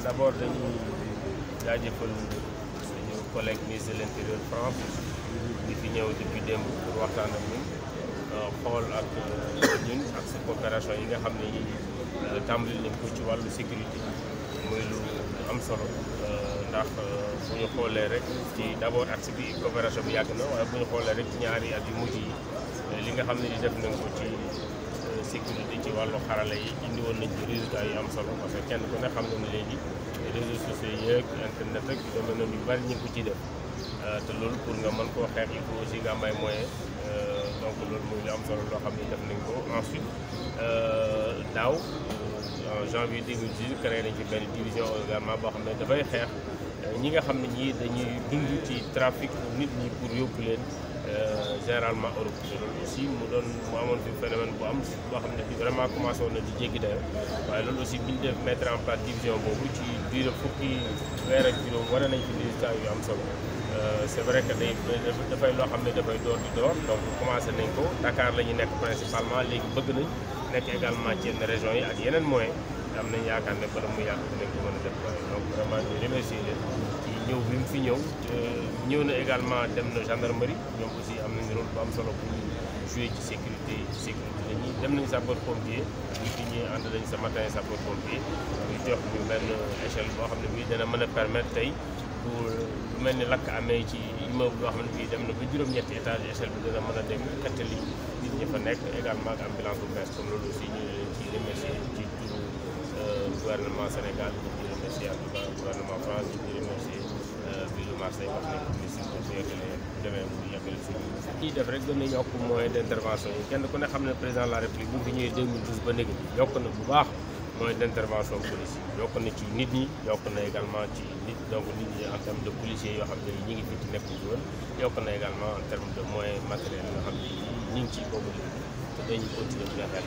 d'abord dañu jaajëfal suñu collègue ministre de l'intérieur France di fi ñëw depuis démb pour waxtaan ak ñun euh, xool ak euh, ñun ak sa coopération yi nga xam ne yi euh, tàmbali nañ ko ci wàllu sécurité muy lu am solo ndax bu ñu xoolee rek ci d'abord ak si bi coopération bi yàgg na waaye bu ñu xoolee rek ci ñaari at yu mujj yi li nga xam ne di def nañ ko ci sécurité ci wàllu xarala yi indi woon nañ ci résultat yu am solo parce que kenn ku ne xam na ne léegi réseaux sociaux yeeg internet ak yu demee noonu yu bari ñu ngi ko ci def euh, te loolu pour nga mën koo xeex il faut aussi nga am ay moyens euh, donc loolu muy lu am solo loo xam ne def nañ ko ensuite euh, daaw en janvier 2018 créé nañ ci benn division également boo xam ne dafay xeex ñi nga xam ne ñii dañuy dund ci trafic nit ñi pour yóbbu leen généralement Europe. aussi mu doon mu amoon fi phénomène bu am boo xam ne bi vraiment commencé woon na di jéggi dayo waaye loolu aussi bi ñu def mettre en place division boobu ci diir fukki weer ak juróom war nañ fi résultat yu am solo Euh, c'est vrai que day dafay loo xam ne dafay door di door donc commencé nañ ko Dakar la ñu nekk principalement léegi bëgg nañ nekk également ci yenn région yi ak yeneen moyens am nañ yaakaar ne bala mu yàgg dinañ ko mën a def donc vraiment ñu remercier leen ci ñëw bi mu fi ñëw euh, ñëw na également dem na gendarmerie ñoom aussi am nañ rôle bu am solo pour jouer ci sécurité ci sécurité la ñuy dem nañ sapeur pompier ñu fi ñuy ànd nañ sa matin sapeur pompier ñu jox ñu benn échelle boo xam ne bii dana mën a permettre tey pour lu mel ni lakk amee ci immeuble boo xam ne bii dem na ba juróom-ñetti étage échelle bi dana mën a dem xettali nit ñi fa nekk également ak ambulance bu bees comme loolu aussi ñu leen ci remercier ci turu gouvernement Sénégal ñu ngi remercier en tout cas gouvernement France ñu ngi remercier kii def rek gën a yokk moyen d'intervention yi kenn ku ne xam ne président de la république bu fi ñëwee 2012 ba léegi yokk na bu baax moyen d'intervention police yokk na ci nit ñi yokk na également ci nit donc nit ñi en terme de policiers yoo xam ne ñi ngi fi ci nekk woon yokk na également en terme de moyens matériels yoo xam ne ñi ngi ciy boobu léegi te dañu continuer di la xel